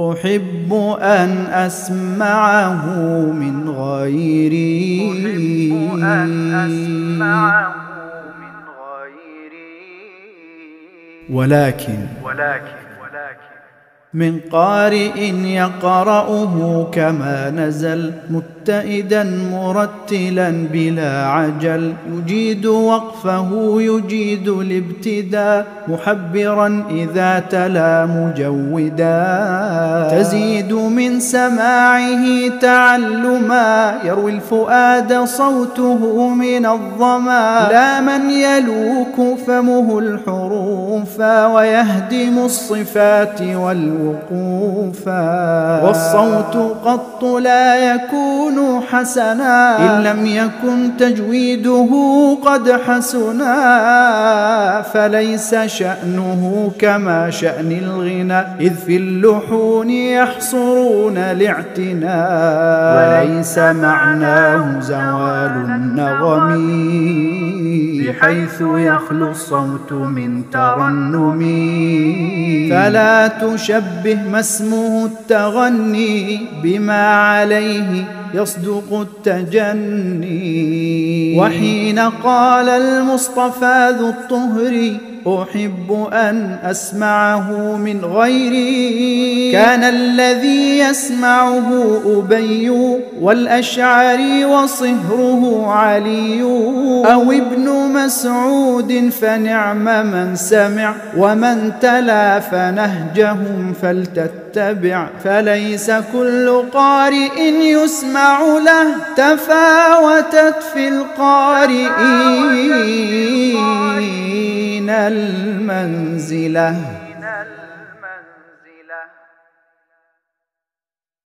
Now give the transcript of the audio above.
أحب أن أسمعه من غيري. أحب أن أسمعه من غيري ولكن ولكن من قارئ يقرأه كما نزل متئدا مرتلا بلا عجل. يجيد وقفه يجيد الابتداء. محبرا إذا تلا مجودا. تزيد من سماعه تعلما. يروي الفؤاد صوته من الظما. لا من يلوك فمه الحروف ويهدم الصفات والوقوفا والصوت قط لا يكون حسنا. إن لم يكن تجويده قد حسنا فليس شأنه كما شأن الغنى إذ في اللحون يحصرون الاعتناء. وليس معناه زوال النغم بحيث يخلو الصوت من ترنم فلا تشبه ما اسمه التغني بما عليه يصدق التجني. وحين قال المصطفى ذو الطهر أحب أن أسمعه من غيري. كان الذي يسمعه أبي والأشعري وصهره علي. أو ابن مسعود فنعم من سمع ومن تلا فنهجهم فلتتبع. فليس كل قارئ يسمع له تفاوتت في القارئين. المنزلة.